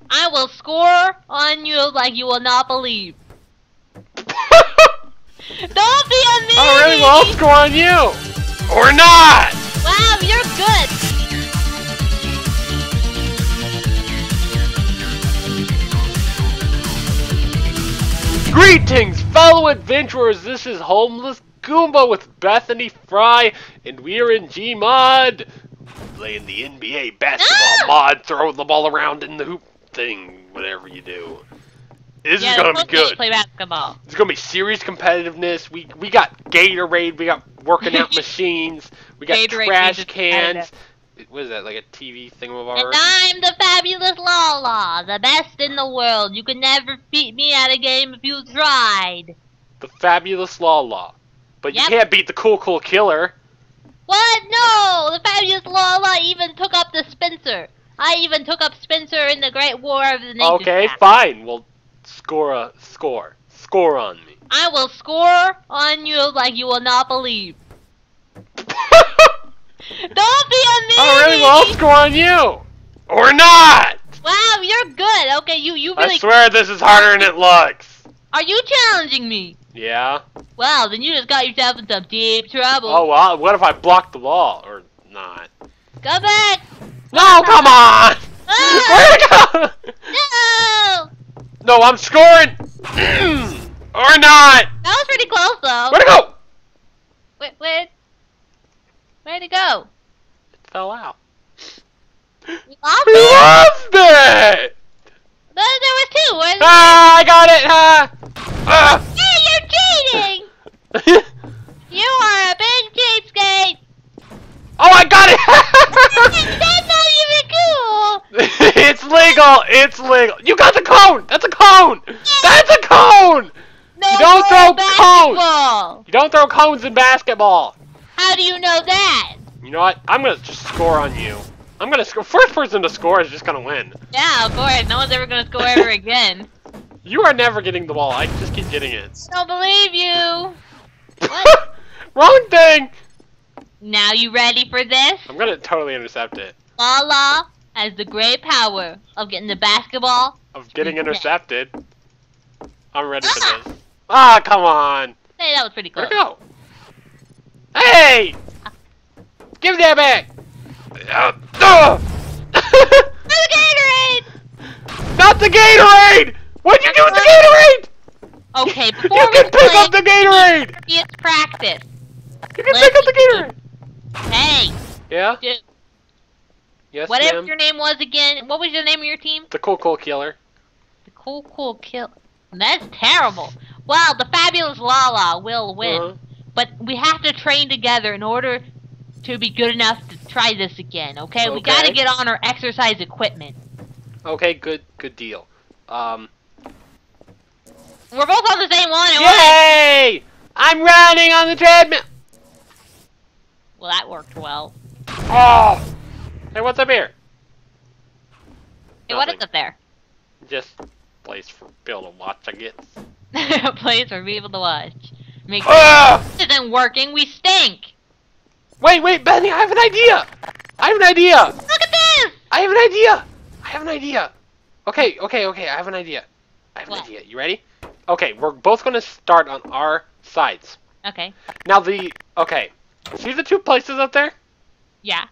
me. I will score on you like you will not believe. Don't be a meanie! Oh, really? Well, I'll score on you! Or not! Wow, you're good. Greetings, fellow adventurers! This is Homeless Goomba with Bethany Frye, and we are in Gmod, playing the NBA basketball Ah! mod, throwing the ball around in the hoop thing, whatever you do. This yeah, is gonna be good. Play basketball. It's gonna be serious competitiveness. We we got Gatorade, we got working out machines, we got Gatorade trash cans. What is that? Like a TV thing of And? I'm the fabulous Lala, the best in the world. You can never beat me at a game if you tried. The fabulous Lala. But you can't beat the cool cool killer. What? No! The fabulous Lala even took up the Spencer. I even took up Spencer in the Great War of the Nations. Okay, Pact. fine. Well, score a score. Score on me. I will score on you like you will not believe. Don't be a me. oh, really? Well, I'll score on you. Or not. Wow, you're good. Okay, you you really I swear this is harder than it looks. are you challenging me? Yeah. Well, then you just got yourself in some deep trouble. Oh well. What if I block the wall or not? Come back! No, come on. Where'd it go? No! No, I'm scoring. or not. That was pretty close though. Where'd it go? Wait, wait. Where'd it go? It fell out. You lost it? lost it? There, there was two. Where's Ah, I got it. Ah. Ah. Hey, you're cheating! You are a big cheapskate! oh, I got That's not even cool! it. it's legal. It's legal. You got the cone. That's a cone. That's a cone. No You don't throw basketball. You don't throw cones in basketball. How do you know that? You know what? I'm gonna just score on you. I'm gonna score. First person to score is just gonna win. Yeah, of course. No one's ever gonna score ever again. You are never getting the ball. I just keep getting it. Don't believe you. What? Wrong thing. Now you ready for this? I'm gonna totally intercept it. Lala has the great power of getting the basketball. Of getting intercepted. I'm ready for this. Ah, come on. Hey, that was pretty close. Go? Hey! Give that back! Uh! The Gatorade! Not the Gatorade! What'd you do with the Gatorade? Okay, before You can pick play, up the Gatorade! it's practice. You can pick up the Gatorade! Hey, Yeah? dude, Yes, whatever your name was again, what was the name of your team? The cool cool killer. The Cool Cool Kill. That's terrible. Well, the fabulous Lala will win, Uh-huh. but we have to train together in order to be good enough to try this again. Okay, we got to get on our exercise equipment. Okay, good good deal. Um We're both on the same one. Yay! I'm running on the treadmill! Well, that worked well. Oh! Hey, what's up here? Hey, what is up there? Just place for Bill to watch, I guess. A place for people to watch. Make Ah! this isn't working. We stink. Wait, wait, Benny, I have an idea! I have an idea! Look at this. I have an idea! I have an idea! Okay, okay, okay, I have an idea. I have an idea. You ready? Okay, we're both gonna start on our sides. Okay. Now the okay. See the two places up there? Yeah.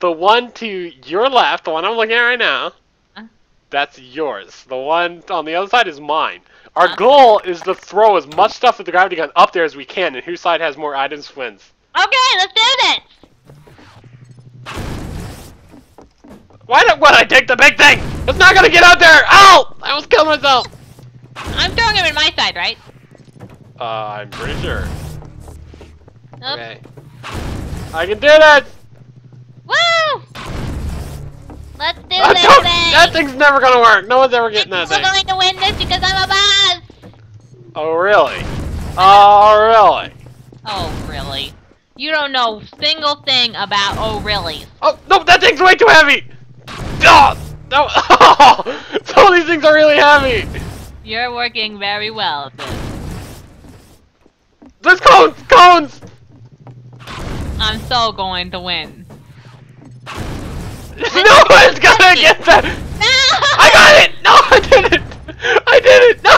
The one to your left, the one I'm looking at right now, Uh. that's yours. The one on the other side is mine. Our Uh. goal is to throw as much stuff with the gravity gun up there as we can, and whose side has more items wins. Okay, let's do this. Why did would I take the big thing? It's not gonna get out there! Ow! I almost killed myself! I'm throwing him in my side, right? Uh, I'm pretty sure. Oops. Okay. I can do this! That thing's never gonna work. No one's ever getting that We're thing. going to win this because I'm a boss. Oh, really? Oh, really? Oh, really? You don't know single thing about oh, really? Oh, no, that thing's way too heavy! Oh, no. Some of these things are really heavy! You're working very well at. There's cones! Cones! I'm so going to win. no one's gonna get that! No! I got it! No, I did it! I did it! No!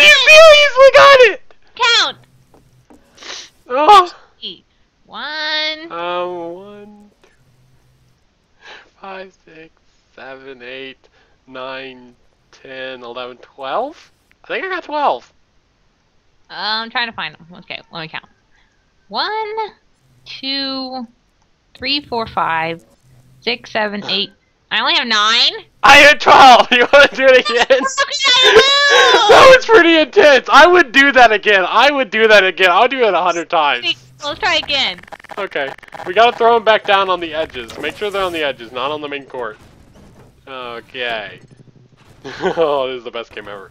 you seriously got it! Count! Oh! One. Um, one, two, five, six, seven, eight, nine, ten, eleven, twelve? I think I got twelve. Uh, I'm trying to find them. Okay, let me count. One, two three, four, five, six, seven, eight. I only have nine. I had twelve. You want to do it again? that was pretty intense. I would do that again. I would do that again. I'll do it a hundred times. Let's try again. Okay, we gotta throw them back down on the edges. Make sure they're on the edges, not on the main court. Okay. oh, this is the best game ever.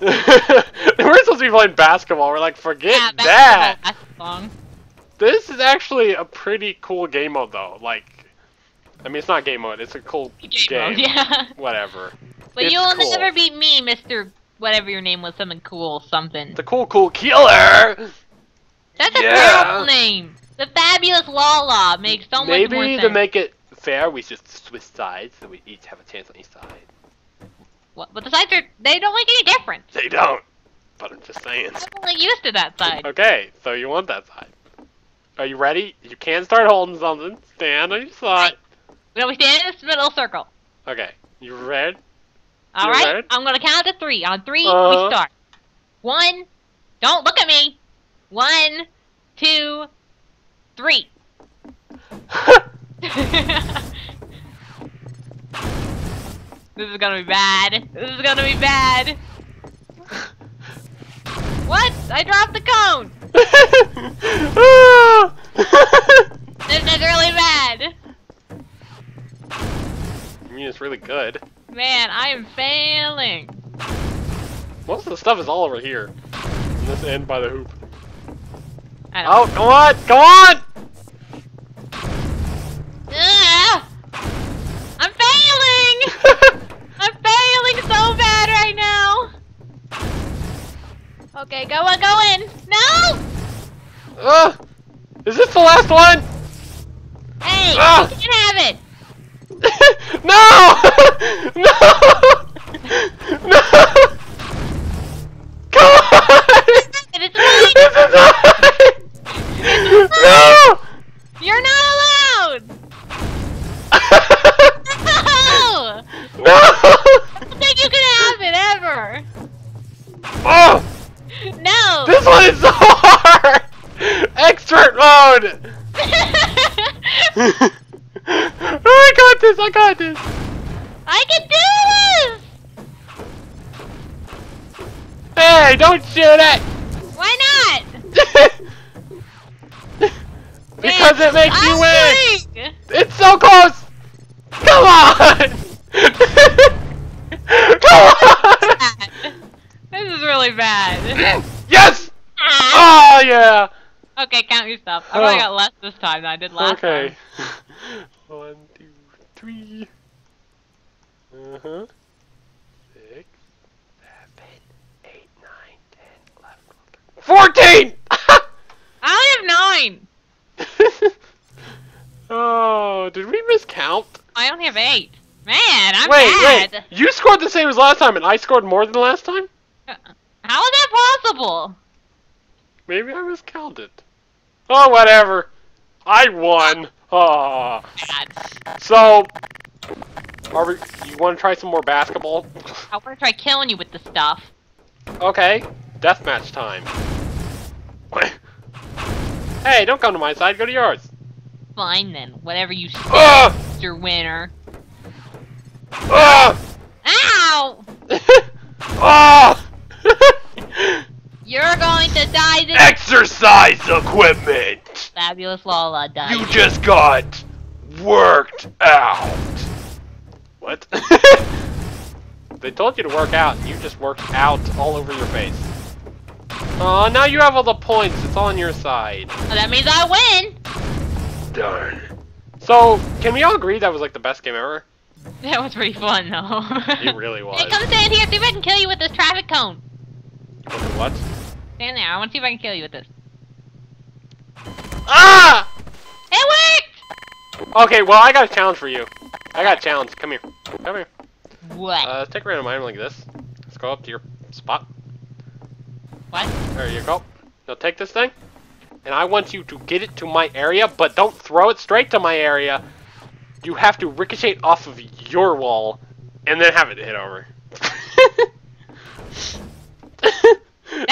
We're supposed to be playing basketball. We're like, forget yeah, that. That's long. This is actually a pretty cool game mode, though. Like, I mean, it's not game mode. It's a cool Game game. mode, yeah. Whatever. But It's you'll cool. never beat me, Mister. Whatever your name was, something cool, something. The cool, cool killer. That's a Yeah. terrible name. The fabulous Lala makes so much more Maybe sense. to make it fair, we should switch sides so we each have a chance on each side. What- But the sides are they don't make any difference. They don't. But I'm just saying. I'm only used to that side. Okay, so you want that side. Are you ready? You can't start holding something. Stand on your side. No, we stand in this middle circle. Okay, you ready? All You right, ready? I'm gonna count to three. On 3 Uh-huh. we start. One. Don't look at me. One, two, three. this is gonna be bad. This is gonna be bad. What? I dropped the cone. This is really bad. I mean, it's really good. Man, I am failing. Most of the stuff is all over here. In this end by the hoop. Oh, come on! Come on! Ah! I'm failing! I'm failing so bad right now! Okay, go on, go in! No! Ugh! This the last one? Hey, Ah! you can have it! no! no! No! Come on! It is mine! This is mine! No! You're not allowed! No! no! I don't think you can have it ever! Oh! No! This one is so! Expert mode! I got this, I got this! I can do this! Hey, don't shoot it! Why not? because it makes you I'm win! winning! It's so close! Come on! Come on! This is really bad. yes! Okay, count yourself. I only Oh. got less this time than I did last time. okay. time. One, two, three. Uh huh. Six, seven, eight, nine, ten, eleven, twelve, thirteen. I only have nine. oh, did we miscount? I only have eight. Man, I'm wait, bad. wait. You scored the same as last time, and I scored more than last time. How is that possible? Maybe I miscounted. Oh, whatever. I won. Ah. Bad. So, are we? You want to try some more basketball? I want to try killing you with the stuff. Okay. Deathmatch time. hey, don't come to my side. Go to yours. Fine then. Whatever you say, Ugh! Mr. Winner. Ugh! Ow! Ah! You're going to die this Exercise equipment. fabulous Lola died. You just got worked out. What? they told you to work out, and you just worked out all over your face. Oh, now you have all the points. It's on your side. Oh, that means I win. Darn. So, can we all agree that was like the best game ever? That was pretty fun though. It really was. Hey, come stand here. See if I can kill you with this traffic cone. What? Stand there. I want to see if I can kill you with this. Ah! It worked! Okay, well, I got a challenge for you. I got a challenge. Come here. Come here. What? Uh, take a random item like this. Let's go up to your spot. what? There you go. Now take this thing, and I want you to get it to my area, but don't throw it straight to my area. you have to ricochet off of your wall and then have it hit over.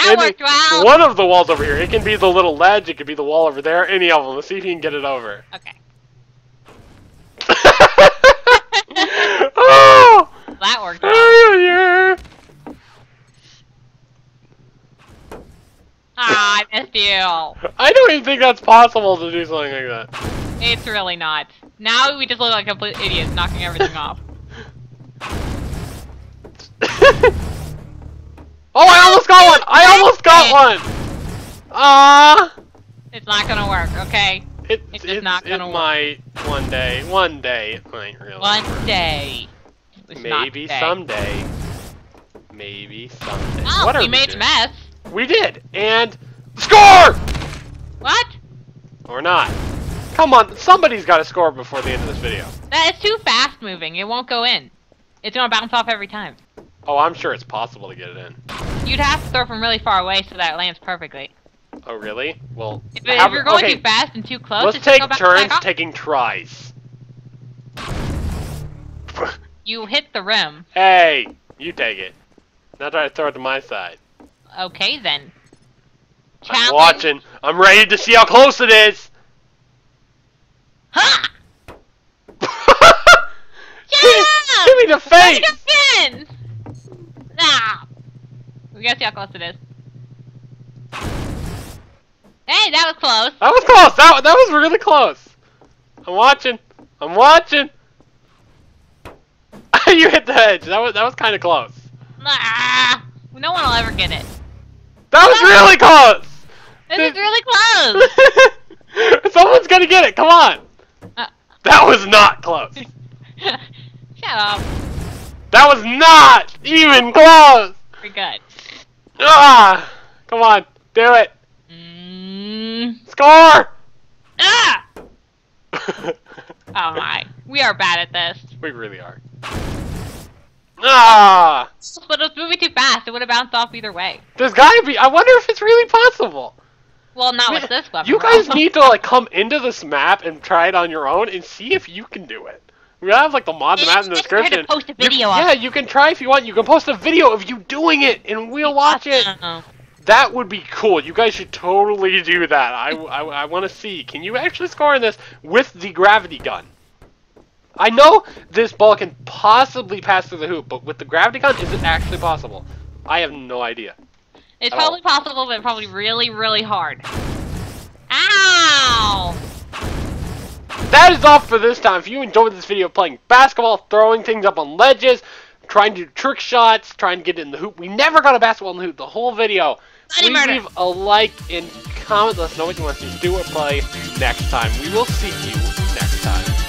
That worked well. One of the walls over here. It can be the little ledge. It could be the wall over there. Any of them. Let's see if you can get it over. Okay. oh! That worked well. Oh, yeah. Ah, I missed you. I don't even think that's possible to do something like that. It's really not. Now we just look like complete idiots knocking everything off. I almost got one! I almost got one! Ah! It's not gonna work, okay? It, It's it's, not gonna it work. might one day. One day it might really. One work. day. It's Maybe someday. Maybe someday. Oh, what we made a mess. We did, and score What? or not. Come on, somebody's got to score before the end of this video. That is too fast moving. It won't go in. It's gonna bounce off every time. Oh, I'm sure it's possible to get it in. You'd have to throw from really far away so that it lands perfectly. Oh, really? Well, If, if you're going okay, too fast and too close, let's take turns taking tries. You hit the rim. hey, you take it. Now try to throw it to my side. Okay then. I'm watching. I'm ready to see how close it is. Ha! Yeah! hit me the face. We gotta see how close it is. Hey, that was close. That was close. That that was really close. I'm watching. I'm watching. you hit the edge. That was that was kind of close. Ah! No one will ever get it. That was really close. This is really close. Someone's gonna get it. Come on. Uh. That was not close. Shut up. That was not even close. We're good. Ah! Come on. Do it. Mm. Score. Ah! Oh my. We are bad at this. we really are. Ah! But it was moving too fast. It would have bounced off either way. There's gotta be. I wonder if it's really possible. Well, not Man, with this weapon. You guys need to like come into this map and try it on your own and see if you can do it. We have like the mod map in the just try to description. post a video of yeah, you can try if you want. You can post a video of you doing it and we'll watch it. That would be cool. You guys should totally do that. I, I, I want to see. Can you actually score in this with the gravity gun? I know this ball can possibly pass through the hoop, but with the gravity gun, is it actually possible? I have no idea. It's probably possible, but probably really, really hard. Ow! That is all for this time. If you enjoyed this video playing basketball, throwing things up on ledges, trying to do trick shots, trying to get in the hoop, we never got a basketball in the hoop the whole video. Bloody Please murder. leave a like and comment. Let us know what you want us to do or play next time. We will see you next time.